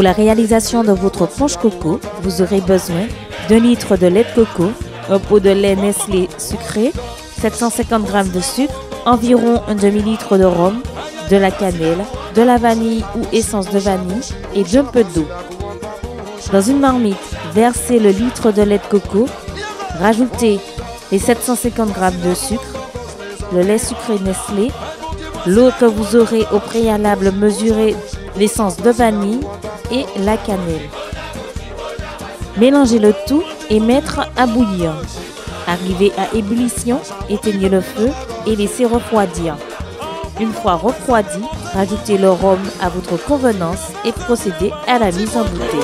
Pour la réalisation de votre punch coco, vous aurez besoin d'un litre de lait de coco, un pot de lait Nestlé sucré, 750 g de sucre, environ un demi-litre de rhum, de la cannelle, de la vanille ou essence de vanille et d'un peu d'eau. Dans une marmite, versez le litre de lait de coco, rajoutez les 750 g de sucre, le lait sucré Nestlé, l'eau que vous aurez au préalable mesuré l'essence de vanille et la cannelle. Mélangez le tout et mettre à bouillir. Arrivé à ébullition, éteignez le feu et laissez refroidir. Une fois refroidi, rajoutez le rhum à votre convenance et procédez à la mise en bouteille.